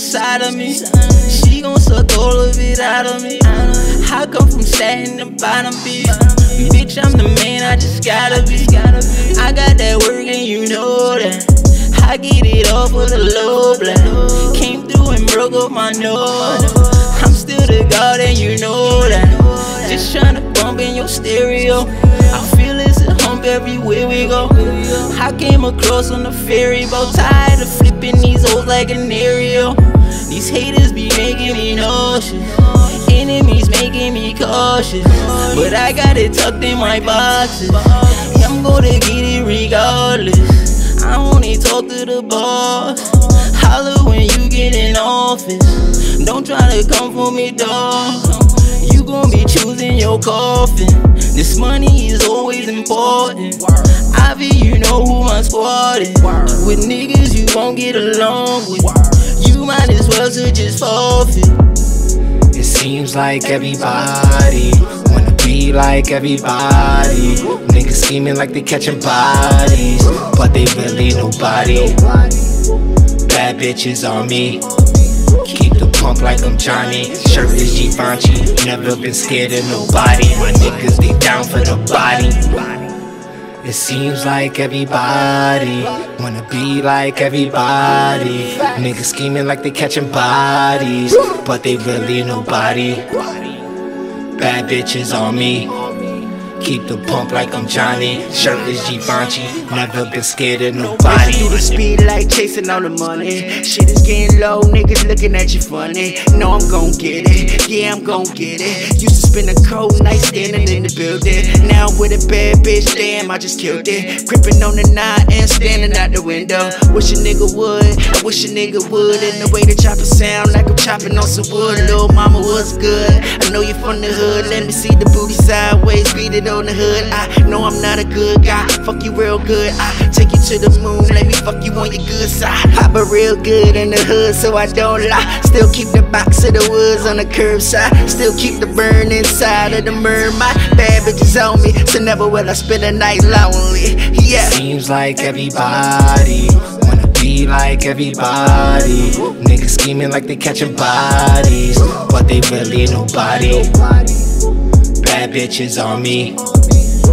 inside of me. She gon' suck all of it out of me. I come from Staten to bottom, bitch. Bitch, I'm the man, I just gotta be. I got that work and you know that. I get it all for the low black. Came through and broke up my nose. I'm still the god and you know that. Just tryna bump in your stereo. I feel everywhere we go. I came across on the ferry boat, tired of flipping these hoes like an aerial. These haters be making me nauseous. Enemies making me cautious. But I got it tucked in my boxes. I'm gonna get it regardless. I only talk to the boss. Holla when you get in office. Don't try to come for me, dog. You gon' be choosing your coffin. This money important. Ivy, you know who my squad is. With niggas you won't get along with. You might as well to just forfeit. It seems like everybody wanna be like everybody. Niggas scheming like they catching bodies, but they really nobody. Bad bitches on me. Keep the pump like I'm Johnny. Shirt is Givenchy. Never been scared of nobody. My niggas, they down for the body. It seems like everybody wanna be like everybody. Niggas scheming like they catching bodies, but they really nobody. Bad bitches on me. Keep the pump like I'm Johnny. Shirt is Givenchy. Never been scared of nobody. Through the speed like chasing all the money. Shit is getting low, niggas looking at you funny. No, I'm gon' get it. Yeah, I'm gon' get it. Used to spend a cold night standing in the building. Now with a bad bitch, damn, I just killed it. Gripping on the nine and standing out the window. Wish a nigga would, wish a nigga would. And the way the chopper sound like I'm chopping on some wood. Little mama was good. I know you from the hood. Let me see the booty sideways, beat it on the hood. I know I'm not a good guy. Fuck you real good. I take you to the moon. Let me fuck you on your good side. I but real good in the hood, so I don't lie. Still keep the box of the woods on the curbside. Still keep the burn inside of the mermaid. Bad bitches on me, so never will I spend a night lonely. Yeah. Seems like everybody wanna be like everybody. Niggas scheming like they catching bodies, but they really nobody. Bad bitches on me.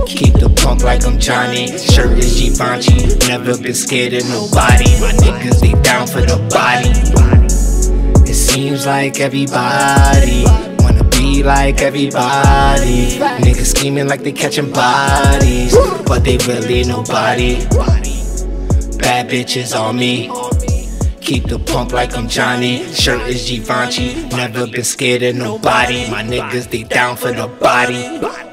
Keep the pump like I'm Johnny. Shirt is Givenchy. Never been scared of nobody. My niggas, they down for the body. It seems like everybody wanna be like everybody. Niggas scheming like they catching bodies, but they really nobody. Bad bitches on me. Keep the pump like I'm Johnny. Shirt is Givenchy. Never been scared of nobody. My niggas, they down for the body.